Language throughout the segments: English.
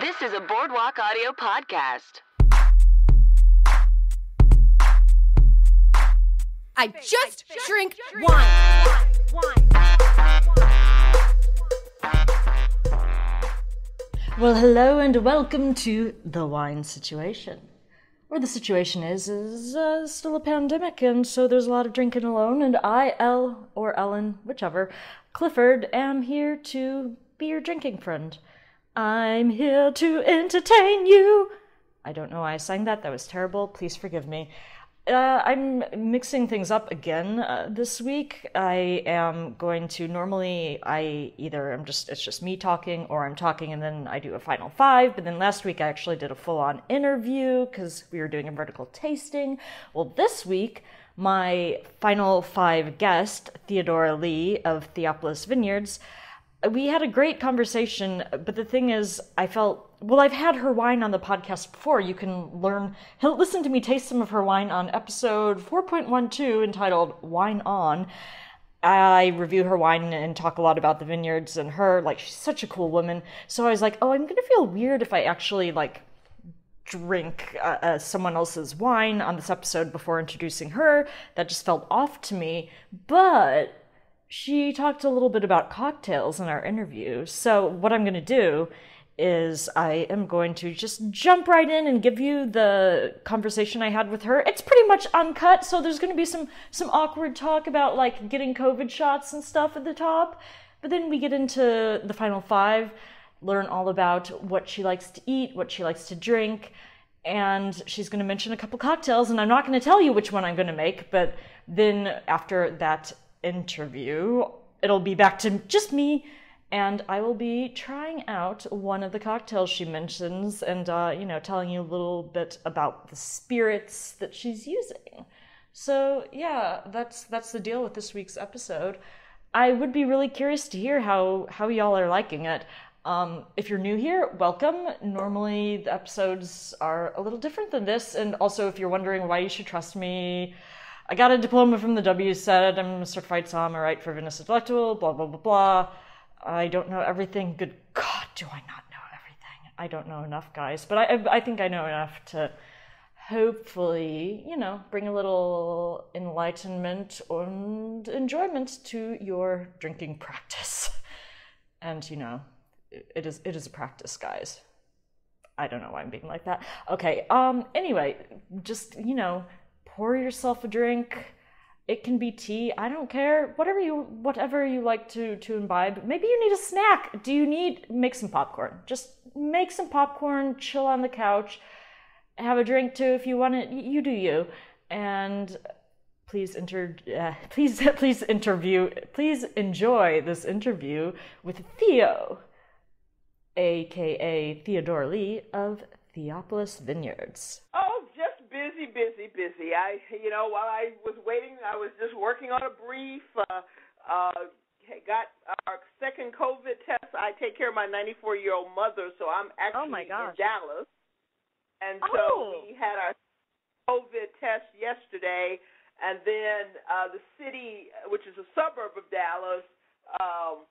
This is a Boardwalk Audio podcast. I just drink wine. Well, hello and welcome to the wine situation. Where the situation is, is uh, still a pandemic, and so there's a lot of drinking alone. And I, Elle or Ellen, whichever, Clifford, am here to be your drinking friend. I'm here to entertain you. I don't know why I sang that. That was terrible. Please forgive me. Uh, I'm mixing things up again uh, this week. I am going to normally I either I'm just it's just me talking or I'm talking and then I do a final five. But then last week I actually did a full on interview because we were doing a vertical tasting. Well, this week my final five guest Theodora Lee of Theopolis Vineyards we had a great conversation, but the thing is, I felt well. I've had her wine on the podcast before. You can learn. Listen to me taste some of her wine on episode four point one two, entitled "Wine On." I review her wine and talk a lot about the vineyards and her. Like she's such a cool woman. So I was like, oh, I'm gonna feel weird if I actually like drink uh, uh, someone else's wine on this episode before introducing her. That just felt off to me. But she talked a little bit about cocktails in our interview. So, what I'm going to do is I am going to just jump right in and give you the conversation I had with her. It's pretty much uncut, so there's going to be some some awkward talk about like getting covid shots and stuff at the top. But then we get into the final 5, learn all about what she likes to eat, what she likes to drink, and she's going to mention a couple cocktails and I'm not going to tell you which one I'm going to make, but then after that interview, it'll be back to just me, and I will be trying out one of the cocktails she mentions and, uh, you know, telling you a little bit about the spirits that she's using. So yeah, that's that's the deal with this week's episode. I would be really curious to hear how how y'all are liking it. Um, if you're new here, welcome. Normally the episodes are a little different than this, and also if you're wondering why you should trust me, I got a diploma from the W WSET. I'm a certified right for Venice Intellectual, blah, blah, blah, blah. I don't know everything. Good God, do I not know everything? I don't know enough, guys. But I, I think I know enough to hopefully, you know, bring a little enlightenment and enjoyment to your drinking practice. And, you know, it is it is a practice, guys. I don't know why I'm being like that. Okay. Um. Anyway, just you know, pour yourself a drink. It can be tea. I don't care. Whatever you whatever you like to to imbibe. Maybe you need a snack. Do you need make some popcorn? Just make some popcorn, chill on the couch, have a drink too if you want it. You do you. And please enter uh, please please interview please enjoy this interview with Theo aka Theodora Lee of Theopolis Vineyards. Oh, busy, busy, busy. I, you know, while I was waiting, I was just working on a brief. Uh, uh, got our second COVID test. I take care of my 94 year old mother, so I'm actually Oh, my in. Dallas, and Oh. so we had our COVID test yesterday, and then uh, the city, which is a suburb of Dallas, um,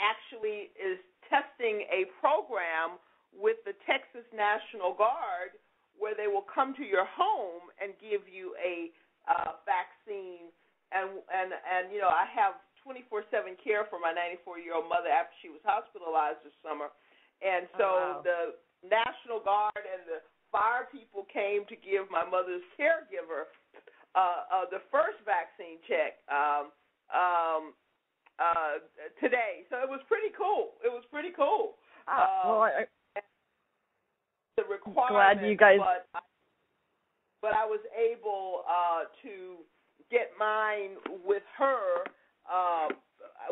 actually is testing a program with the Texas National Guard where they will come to your home and give you a uh, vaccine. And and and you know, I have 24/7 care for my 94 year old mother after she was hospitalized this summer, and so Oh, wow. the National Guard and the fire people came to give my mother's caregiver uh, uh, the first vaccine check um, um, uh, today. So it was pretty cool. It was pretty cool. Ah, well, I, the requirement, you guys- but I, but I was able uh, to get mine with her. Um,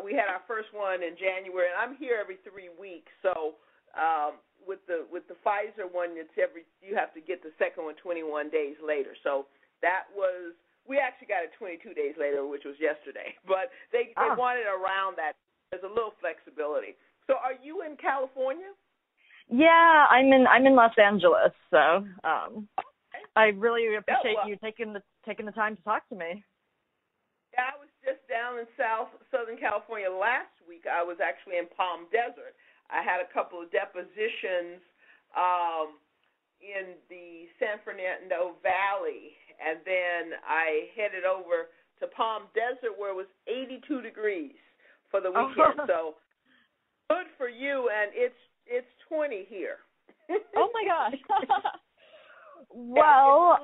we had our first one in January, and I'm here every three weeks. So um, with the with the Pfizer one, it's every you have to get the second one 21 days later. So that was we actually got it 22 days later, which was yesterday. But they they Ah. wanted around that. There's a little flexibility. So are you in California? Yeah, I'm in I'm in Los Angeles, so um I really appreciate well- you taking the taking the time to talk to me. Yeah, I was just down in South Southern California last week. I was actually in Palm Desert. I had a couple of depositions um, in the San Fernando Valley, and then I headed over to Palm Desert where it was 82 degrees for the weekend. so good for you, and it's it's 20 here. oh my gosh. well,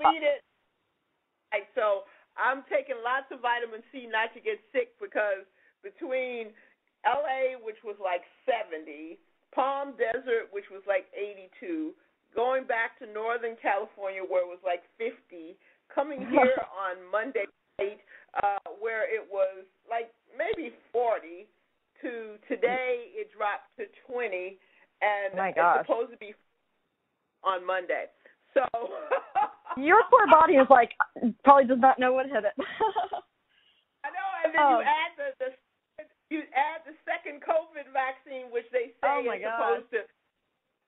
Right, so I'm taking lots of vitamin C not to get sick because between LA, which was like 70, Palm Desert, which was like 82, going back to Northern California where it was like 50, coming here on Monday night uh, where it was like maybe 40, to today it dropped to 20, and oh it's supposed to be on Monday. So your poor body is like probably does not know what hit it. I know, and then oh. you add the, the you add the second COVID vaccine, which they say oh is supposed to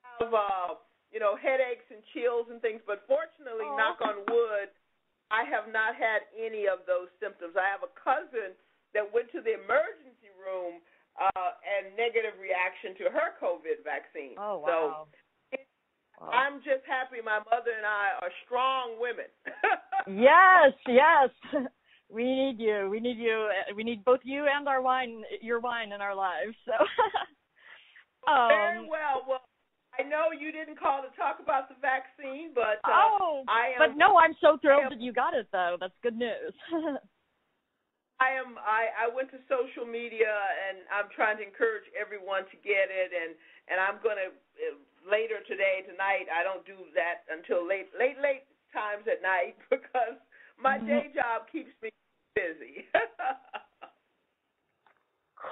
have uh, you know headaches and chills and things. But fortunately, oh. knock on wood, I have not had any of those symptoms. I have a cousin that went to the emergency room uh, and negative reaction to her COVID vaccine. Oh wow. So I'm just happy my mother and I are strong women. yes, yes. We need you. We need you. We need both you and our wine, your wine in our lives. So. um, Very well. Well, I know you didn't call to talk about the vaccine, but uh, oh, I am. But no, I'm so thrilled am, that you got it, though. That's good news. I am. I I went to social media and I'm trying to encourage everyone to get it, and and I'm gonna uh, later today tonight. I don't do that until late late late times at night because my mm-hmm. day job keeps me busy.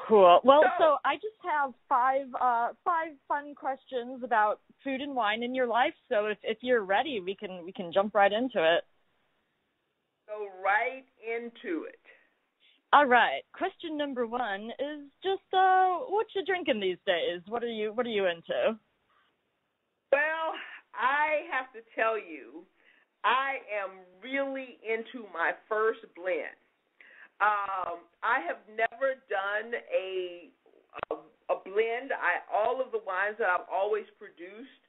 cool. Well, so, so, I just have five uh five fun questions about food and wine in your life. So if if you're ready, we can we can jump right into it. Go right into it. All right. Question number one is just uh what you drinking these days? What are you what are you into? Well, I have to tell you, I am really into my first blend. Um, I have never done a, a a blend. I all of the wines that I've always produced,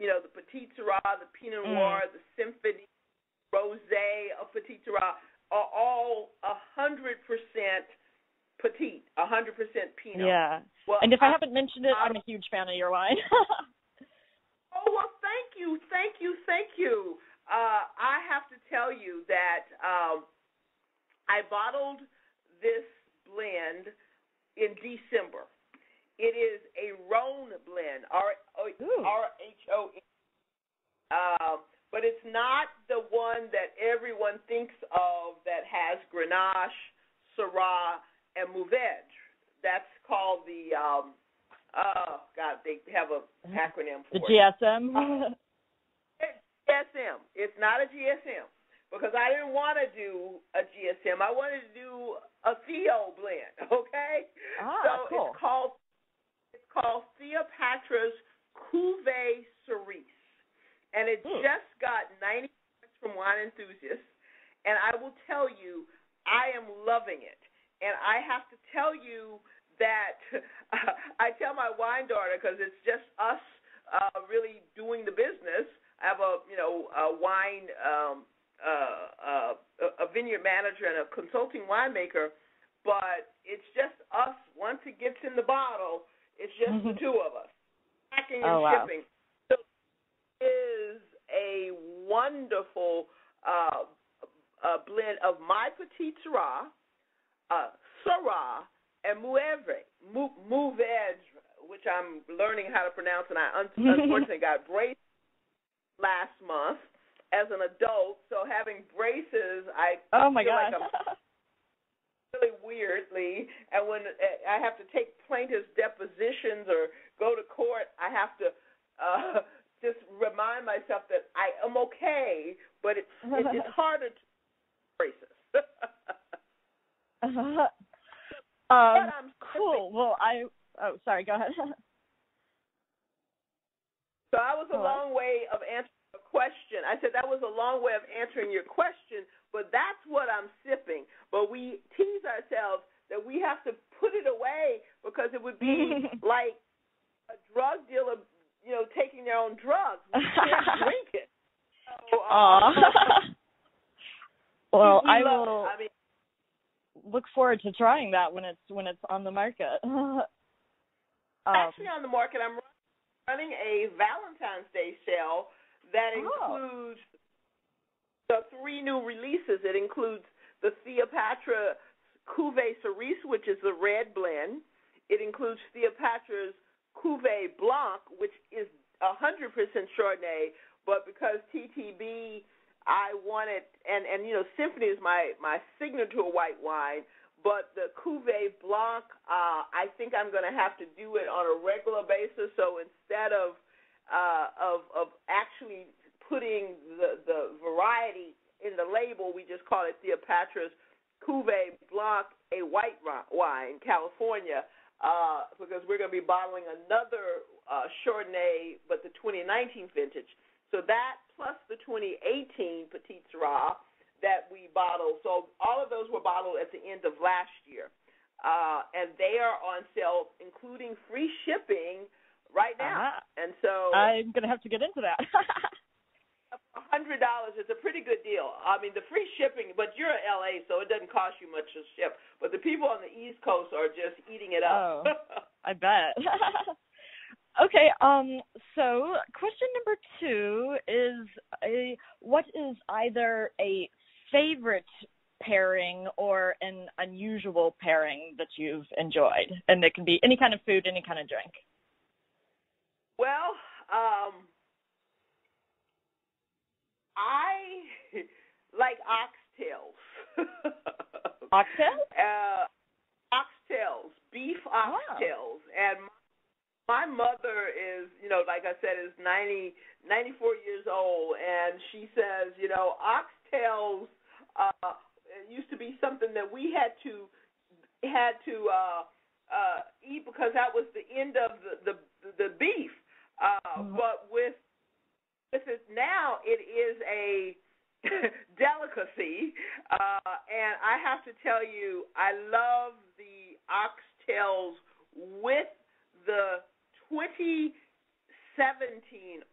you know, the Petite Sirah, the Pinot mm. Noir, mm. the Symphony, Rosé of Petite Sirah, are all a hundred percent petite, a hundred percent Pinot. Yeah. Well, and if I, I haven't mentioned it, I'm, I'm a huge fan of your wine. oh well, thank you, thank you, thank you. Uh, I have to tell you that um, I bottled this blend in December. It is a Rhone blend, R R H O N. But it's not the one that everyone thinks of that has Grenache, Syrah, and Mourvedre. That's called the um, oh god, they have a acronym for the GSM. Uh, GSM. It's not a GSM because I didn't want to do a GSM. I wanted to do a Theo blend. Okay, ah, so cool. it's called it's called Theopatra's Cuvée Cerise, and it hmm. just got 90 points from wine enthusiasts. And I will tell you, I am loving it. And I have to tell you that uh, I tell my wine daughter because it's just us uh, really doing the business. I have a you know a wine um, uh, uh, a vineyard manager and a consulting winemaker, but it's just us. Once it gets in the bottle, it's just the two of us packing and oh, wow. shipping. So it is a wonderful uh, uh, blend of my Petite Sirah, uh, and Mourvedre, Mourvedre, which I'm learning how to pronounce, and I un- unfortunately got braces last month as an adult, so having braces, I oh my feel god, like I'm really weirdly, and when I have to take plaintiff's depositions or go to court, I have to uh, just remind myself that I am okay, but it's it, it's harder to braces. um, cool. Well, I oh sorry, go ahead. so I was a long way of answering a question. I said that was a long way of answering your question, but that's what I'm sipping. But we tease ourselves that we have to put it away because it would be like a drug dealer, you know, taking their own drugs. We can't drink it. So, uh, well, I will. I mean, look forward to trying that when it's when it's on the market. um, actually on the market, I'm running a Valentine's Day sale that Oh. includes the three new releases. It includes the Theopatra Cuvée Cerise, which is the red blend. It includes Theopatra's Cuvée Blanc, which is 100% Chardonnay, but because TTB, I wanted, and and you know, Symphony is my my signature white wine, but the Cuvée Blanc, uh, I think I'm going to have to do it on a regular basis. So instead of uh, of of actually putting the the variety in the label, we just call it Theopatra's Cuvée Blanc, a white wine, California, uh, because we're going to be bottling another uh, Chardonnay, but the 2019 vintage. So that plus the 2018 Petite Sirah that we bottled. So all of those were bottled at the end of last year. Uh, and they are on sale, including free shipping right now. Uh-huh. And so I'm gonna have to get into that. a hundred dollars is a pretty good deal. I mean, the free shipping, but you're in LA, so it doesn't cost you much to ship. But the people on the East Coast are just eating it up. Oh. I bet. okay, um so question number 2 is a what is either a favorite pairing or an unusual pairing that you've enjoyed? And it can be any kind of food, any kind of drink. well, um, I like oxtails. Oxtail? uh, oxtails, beef oxtails, and my, my mother is, you know, like I said, is ninety, ninety-four years old, and she says, you know, oxtails uh, used to be something that we had to had to uh, uh, eat because that was the end of the the, the beef. Uh, Mhm. But with with it now, it is a delicacy, uh, and I have to tell you, I love the oxtails with the 2017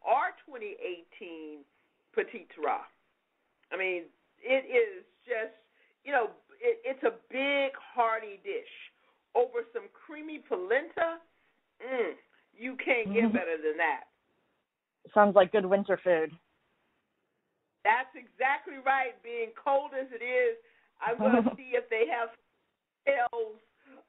or 2018 Petite Sirah. I mean, it is just, you know, it, it's a big, hearty dish over some creamy polenta. Mm, you can't get Mhm. better than that. Sounds like good winter food. That's exactly right. Being cold as it is, I'm going to see if they have sales.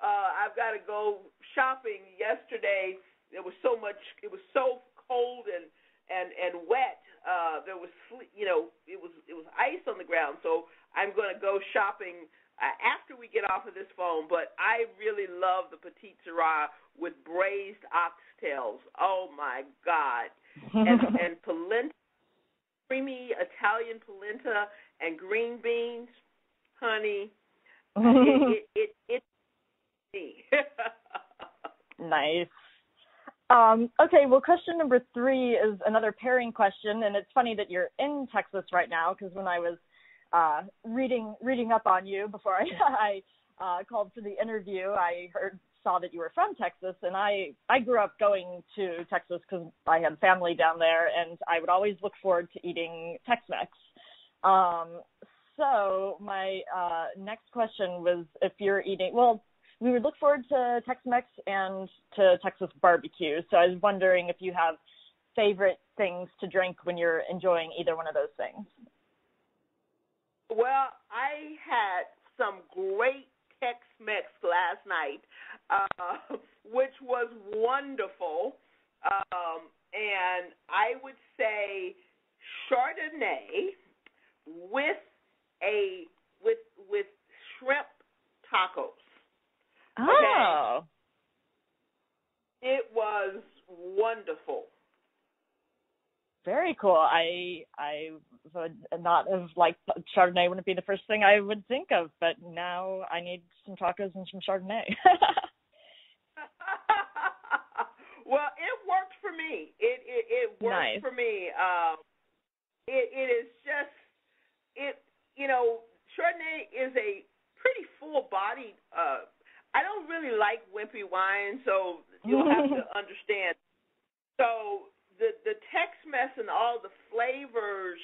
Uh, I've got to go shopping. Yesterday, there was so much. It was so cold and and and wet. Uh, there was, you know, it was it was ice on the ground. So I'm going to go shopping uh, after we get off of this phone. But I really love the Petite Sirah with braised oxtails. Oh my God! and and polenta, creamy Italian polenta, and green beans, honey. it it it, it. Nice. Um, okay, well, question number three is another pairing question, and it's funny that you're in Texas right now because when I was uh, reading reading up on you before I, I uh, called for the interview, I heard saw that you were from Texas, and I I grew up going to Texas because I had family down there, and I would always look forward to eating Tex-Mex. Um, so my uh, next question was if you're eating well we would look forward to Tex-Mex and to Texas barbecue. So I was wondering if you have favorite things to drink when you're enjoying either one of those things. Well, I had some great Tex-Mex last night, uh, which was wonderful. Um, and I would say Chardonnay with a with with shrimp tacos. Oh, It was wonderful. Very cool. I I would not have liked Chardonnay. Wouldn't be the first thing I would think of, but now I need some tacos and some Chardonnay. well, it worked for me. It it, it worked Nice. for me. Um, it it is just it. You know, Chardonnay is a pretty full bodied. Uh, I don't really like wimpy wine, so you'll have to understand. so the the Tex-Mex and all the flavors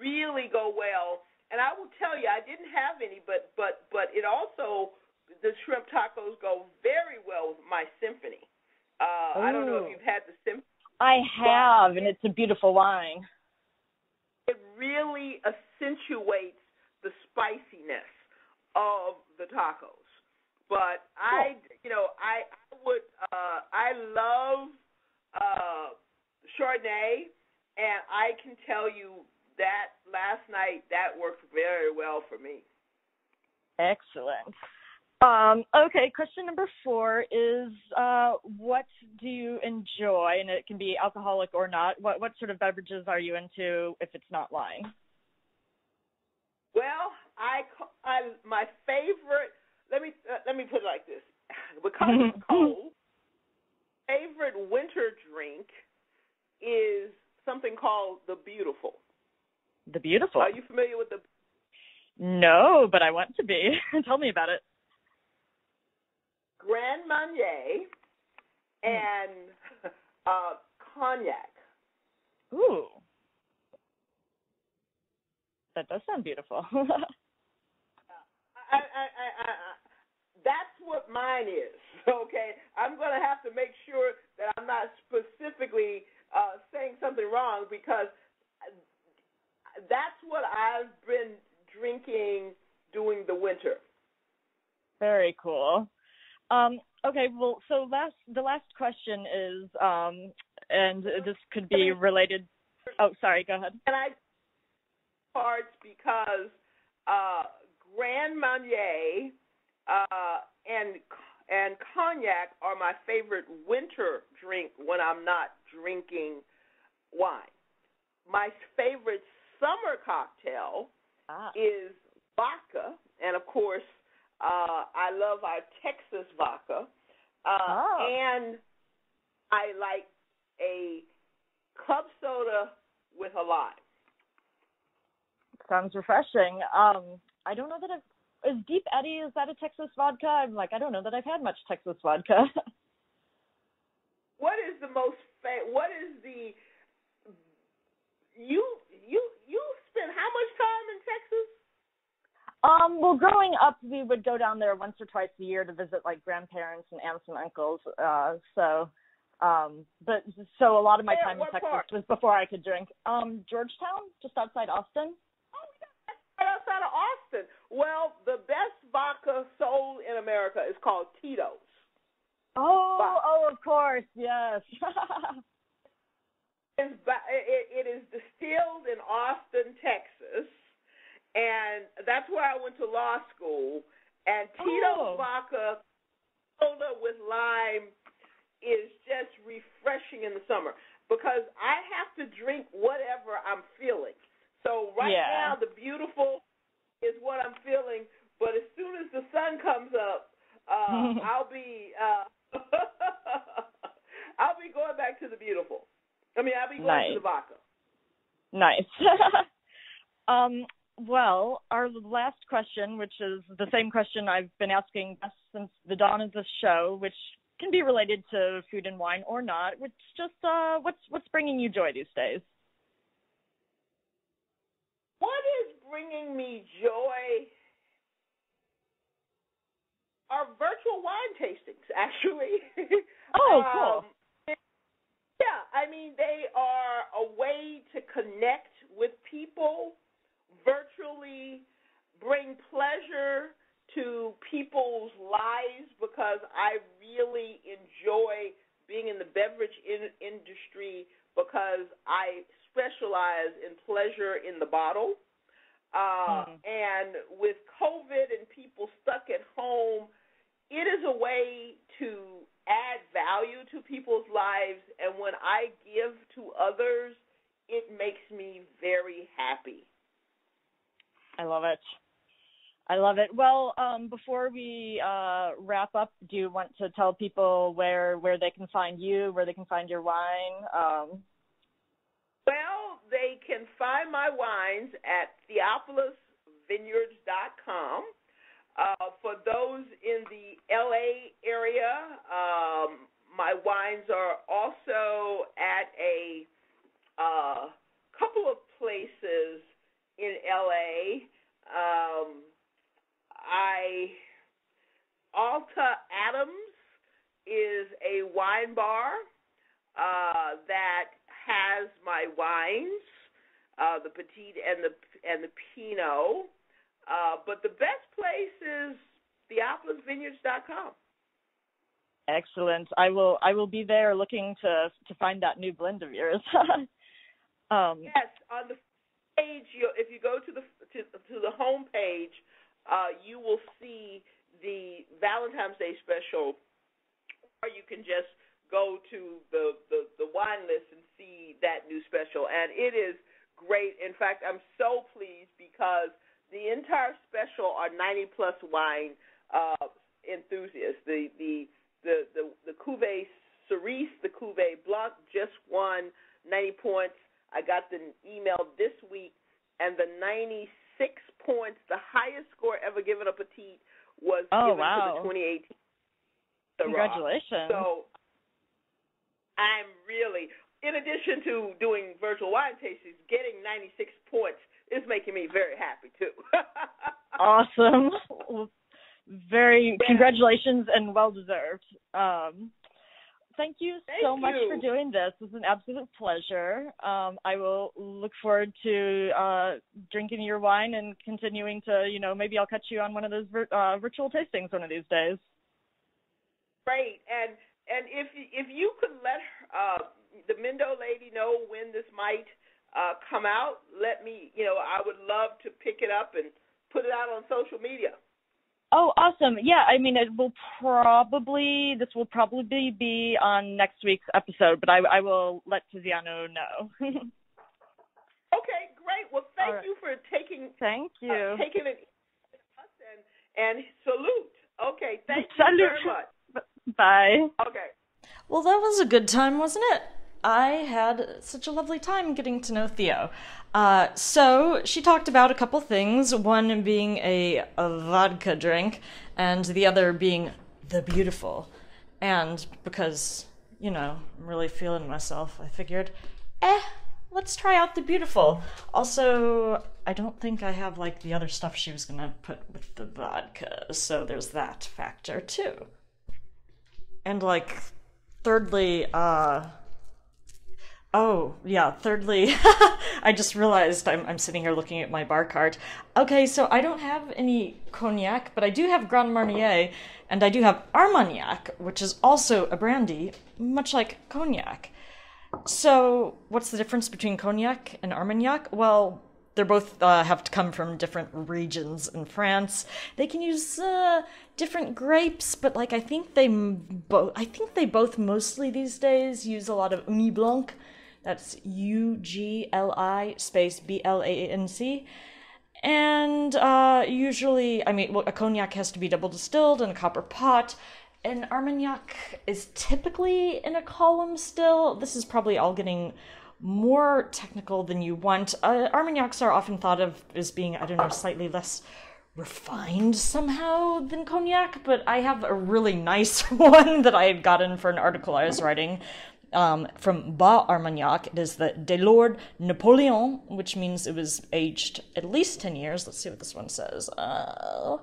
really go well. And I will tell you, I didn't have any, but but but it also the shrimp tacos go very well with my symphony. Uh, I don't know if you've had the symphony. I have, and it's a beautiful wine. It really accentuates the spiciness of the tacos. But I, you know, I, I would, uh, I love uh, Chardonnay, and I can tell you that last night that worked very well for me. Excellent. Um, okay, question number four is uh, what do you enjoy? And it can be alcoholic or not. What what sort of beverages are you into if it's not wine? Well, I, I my favorite. Let me uh, let me put it like this: because it's cold, favorite winter drink is something called the Beautiful. The Beautiful. Are you familiar with the? No, but I want to be. Tell me about it. Grand Marnier and uh, cognac. Ooh. That does sound beautiful. I, I, I, I, that's what mine is. Okay, I'm going to have to make sure that I'm not specifically uh, saying something wrong because that's what I've been drinking during the winter. Very cool. Um, okay, well, so last the last question is, um, and this could be related. Oh, sorry. Go ahead. And I parts because uh, Grand Marnier uh, and and cognac are my favorite winter drink when I'm not drinking wine. My favorite summer cocktail ah. is vodka, and of course, uh, I love our Texas vodka, uh, oh. and I like a club soda with a lime. Sounds refreshing. Um, I don't know that I've is Deep Eddy is that a Texas vodka? I'm like I don't know that I've had much Texas vodka. what is the most fa- what is the you you you spend how much time in Texas? Um, well, growing up, we would go down there once or twice a year to visit like grandparents and aunts and uncles. Uh, so, um, but so a lot of my yeah, time in Texas part? was before I could drink. Um, Georgetown, just outside Austin. Oh, yeah, right outside of Austin. Well, the best vodka sold in America is called Tito's. Oh, Vodka. oh, of course, yes. It's, it, it is distilled in Austin, Texas, and that's where I went to law school. And Tito's Oh. vodka soda with lime is just refreshing in the summer because I have to drink whatever I'm feeling. So right Yeah. now, the beautiful is what I'm feeling, but as soon as the sun comes up, uh, I'll be uh, I'll be going back to the beautiful. I mean, I'll be going Nice. to the vodka. Nice. um, well, our last question, which is the same question I've been asking since the dawn of this show, which can be related to food and wine or not, which just uh, what's what's bringing you joy these days? What is bringing me joy are virtual wine tastings, actually. Oh, cool. Um, yeah, I mean, they are a way to connect with people virtually, bring pleasure to people's lives because I really enjoy being in the beverage in- industry because I specialize in pleasure in the bottle. Uh, Mhm. And with COVID and people stuck at home, it is a way to add value to people's lives. And when I give to others, it makes me very happy. I love it. I love it. Well, um, before we uh, wrap up, do you want to tell people where where they can find you, where they can find your wine? Um, Well, they can find my wines at TheopolisVineyards.com. Uh, for those in the LA area, um, my wines are also at a uh, couple of places in LA. Um, I Alta Adams is a wine bar uh, that has my wines, uh, the Petite and the and the Pinot. Uh, but the best place is TheopolisVineyards.com. Excellent. I will I will be there looking to to find that new blend of yours. um, yes, on the page, if you go to the to, to the home page, uh, you will see the Valentine's Day special, or you can just go to the, the the wine list and see that new special, and it is great. In fact, I'm so pleased because the entire special are 90 plus wine uh, enthusiasts. The the the the, the Cuvée Cerise, the Cuvée Blanc just won 90 points. I got the email this week, and the 96 points, the highest score ever given a petite, was oh, given wow. to the 2018. Congratulations! So I'm really, in addition to doing virtual wine tastings, getting 96 points is making me very happy too. awesome very congratulations and well deserved. Um, thank you thank so you. much for doing this. It's an absolute pleasure. Um, I will look forward to uh, drinking your wine and continuing to, you know, maybe I'll catch you on one of those vir- uh, virtual tastings one of these days. Great, and and if if you could let uh, the Mendo lady know when this might uh, come out, let me, you know, I would love to pick it up and put it out on social media. Oh, awesome. Yeah, I mean, it will probably, this will probably be on next week's episode, but I, I will let Tiziano know. okay, great. Well, thank right. you for taking Thank you. Uh, taking it and, and salute. Okay, thank you salute. very much. Bye. Okay. Well, that was a good time, wasn't it? I had such a lovely time getting to know Theo. Uh, so she talked about a couple things, one being a, a vodka drink, and the other being the beautiful. And because, you know, I'm really feeling myself, I figured, eh, let's try out the beautiful. Also, I don't think I have like the other stuff she was gonna put with the vodka, so there's that factor too. And like, thirdly, uh, Oh, yeah. Thirdly, I just realized I'm, I'm sitting here looking at my bar cart. Okay, so I don't have any cognac, but I do have Grand Marnier, and I do have Armagnac, which is also a brandy, much like cognac. So, what's the difference between cognac and Armagnac? Well, they both uh, have to come from different regions in France. They can use uh, different grapes, but like I think they both, I think they both mostly these days use a lot of Ugni Blanc that's U G L I space B L A N C. And uh, usually, I mean, well, a cognac has to be double distilled in a copper pot. An Armagnac is typically in a column still. This is probably all getting more technical than you want. Uh, Armagnacs are often thought of as being, I don't know, slightly less refined somehow than cognac, but I have a really nice one that I had gotten for an article I was writing um, from Bas Armagnac. It is the Delord Napoleon, which means it was aged at least 10 years. Let's see what this one says. Uh,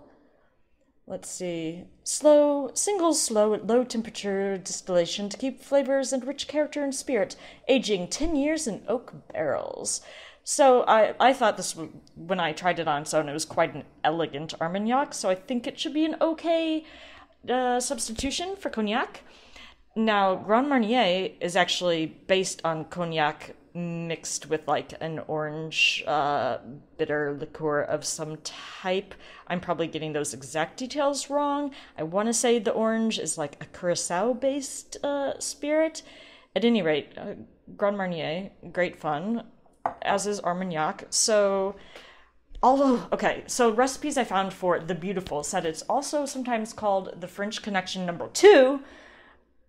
let's see. Slow, single slow at low temperature distillation to keep flavors and rich character and spirit, aging 10 years in oak barrels. So I, I thought this when I tried it on its own, it was quite an elegant Armagnac. So I think it should be an okay uh, substitution for cognac. Now, Grand Marnier is actually based on cognac mixed with like an orange uh, bitter liqueur of some type. I'm probably getting those exact details wrong. I want to say the orange is like a curacao based uh, spirit. At any rate, uh, Grand Marnier, great fun, as is Armagnac. So, although, okay, so recipes I found for the beautiful said it's also sometimes called the French Connection number two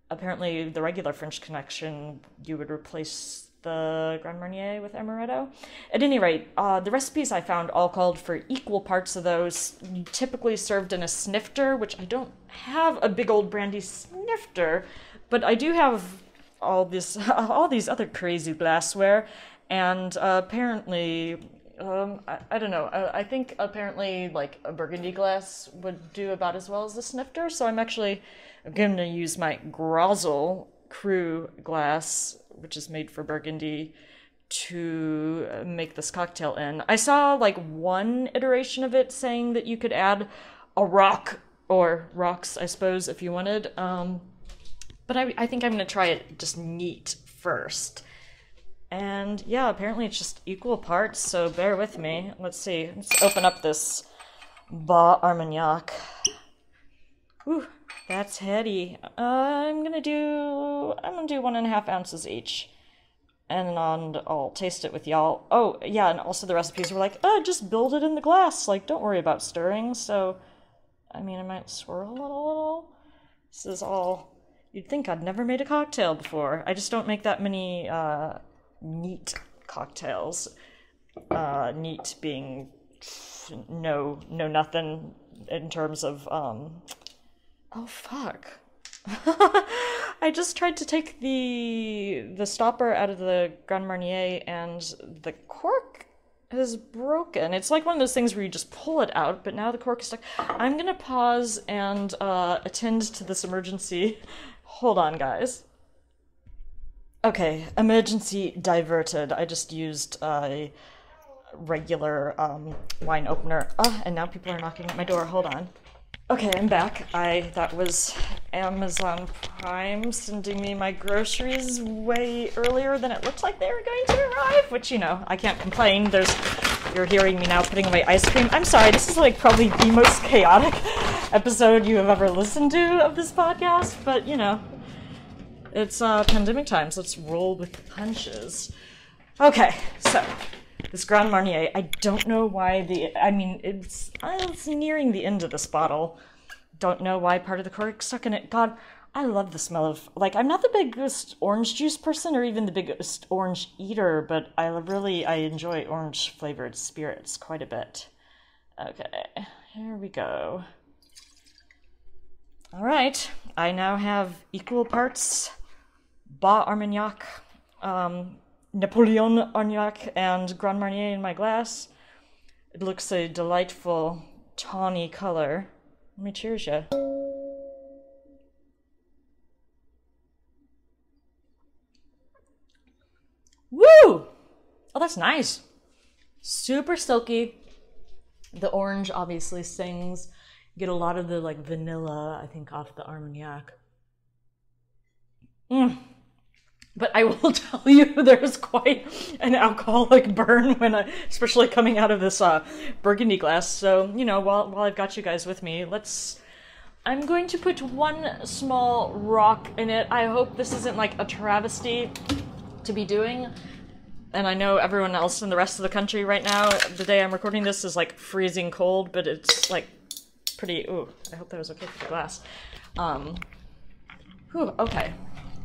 apparently the regular French connection, you would replace the Grand Marnier with amaretto. At any rate, uh, the recipes I found all called for equal parts of those, typically served in a snifter, which I don't have a big old brandy snifter, but I do have all this, all these other crazy glassware, and uh, apparently Um, I, I don't know. I, I think apparently like a burgundy glass would do about as well as a snifter. So I'm actually going to use my Grosel Cru glass, which is made for burgundy, to make this cocktail in. I saw like one iteration of it saying that you could add a rock or rocks, I suppose, if you wanted. Um, but I, I think I'm going to try it just neat first. And yeah, apparently it's just equal parts, so bear with me. Let's see. Let's open up this Bas Armagnac. Whew, that's heady. Uh, I'm gonna do. I'm gonna do one and a half ounces each, and on I'll taste it with y'all. Oh yeah, and also the recipes were like, oh, just build it in the glass. Like, don't worry about stirring. So, I mean, I might swirl a little. This is all. You'd think I'd never made a cocktail before. I just don't make that many uh, neat cocktails. Uh, neat being no no nothing in terms of um oh fuck. I just tried to take the the stopper out of the grand marnier and the cork is broken. It's like one of those things where you just pull it out but now the cork is stuck. I'm gonna pause and uh, attend to this emergency. Hold on guys. Okay emergency diverted. I just used a regular um, wine opener. Ah and now people are knocking at my door. Hold on Okay, I'm back. I that was Amazon Prime sending me my groceries way earlier than it looked like they were going to arrive, which you know, I can't complain. There's you're hearing me now putting away ice cream. I'm sorry, this is like probably the most chaotic episode you have ever listened to of this podcast, but you know, it's uh pandemic times. Let's roll with the punches. Okay, so this Grand Marnier, I don't know why the. I mean, it's it's nearing the end of this bottle. Don't know why part of the cork stuck in it. God, I love the smell of. Like, I'm not the biggest orange juice person or even the biggest orange eater, but I really I enjoy orange flavored spirits quite a bit. Okay, here we go. All right, I now have equal parts Bas Armagnac, um, Napoleon Armagnac and Grand Marnier in my glass. It looks a delightful tawny color. Let me cheers you. Woo! Oh, that's nice. Super silky. The orange obviously sings. get a lot of the like vanilla, I think, off the Armagnac. Mmm. But I will tell you, there's quite an alcoholic burn when, I, especially coming out of this uh, burgundy glass. So you know, while while I've got you guys with me, let's. I'm going to put one small rock in it. I hope this isn't like a travesty to be doing. And I know everyone else in the rest of the country right now, the day I'm recording this, is like freezing cold, but it's like pretty. Ooh, I hope that was okay for the glass. Um, whew, okay.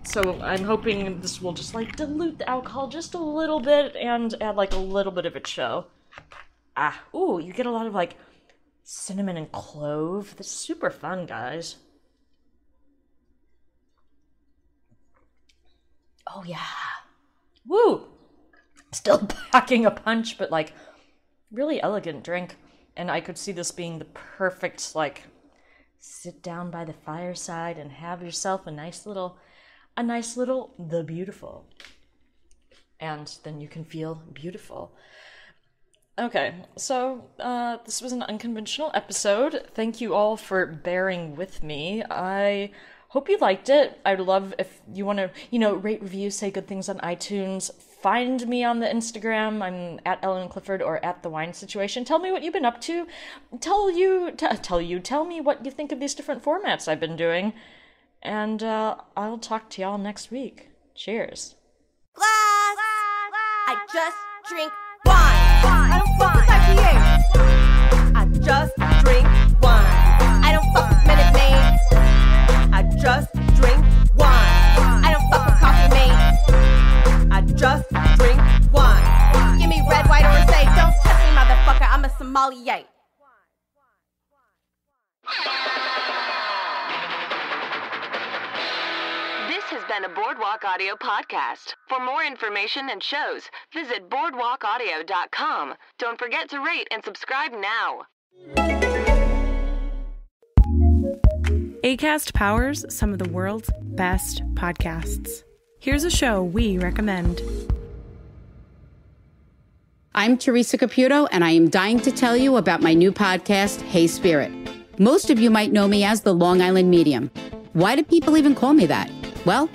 So I'm hoping this will just like dilute the alcohol just a little bit and add like a little bit of a chill. Ah, ooh, you get a lot of like cinnamon and clove. That's super fun, guys. Oh yeah. Woo! Still packing a punch, but like really elegant drink. And I could see this being the perfect like sit down by the fireside and have yourself a nice little a nice little the beautiful. And then you can feel beautiful. Okay, so uh, this was an unconventional episode. Thank you all for bearing with me. I hope you liked it. I'd love if you want to, you know, rate, review, say good things on iTunes. Find me on the Instagram. I'm at Ellen Clifford or at the Wine Situation. Tell me what you've been up to. Tell you, t- tell you, tell me what you think of these different formats I've been doing. And uh, I'll talk to y'all next week. Cheers. Glass. I just drink wine. I don't fuck with IPAs. I just drink wine. I don't fuck with minute maids. I just drink wine. I don't fuck with coffee mates. I just drink wine. Give me red, white, or say, don't touch me, motherfucker. I'm a sommelier. Been a Boardwalk Audio podcast. For more information and shows, visit boardwalkaudio.com. Don't forget to rate and subscribe now. ACAST powers some of the world's best podcasts. Here's a show we recommend. I'm Teresa Caputo, and I am dying to tell you about my new podcast, Hey Spirit. Most of you might know me as the Long Island Medium. Why do people even call me that? Well,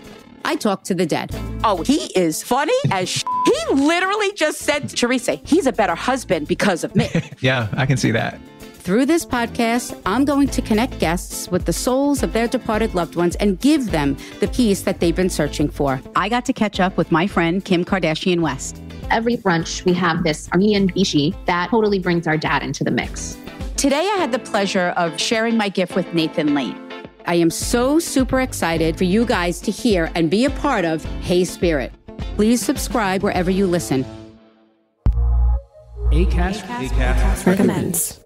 I talk to the dead. Oh, he is funny as sh- He literally just said to Teresa, he's a better husband because of me. yeah, I can see that. Through this podcast, I'm going to connect guests with the souls of their departed loved ones and give them the peace that they've been searching for. I got to catch up with my friend Kim Kardashian West. Every brunch, we have this Armenian bishi that totally brings our dad into the mix. Today, I had the pleasure of sharing my gift with Nathan Lane. I am so super excited for you guys to hear and be a part of Hey Spirit. Please subscribe wherever you listen. ACAST, ACAST, recommends.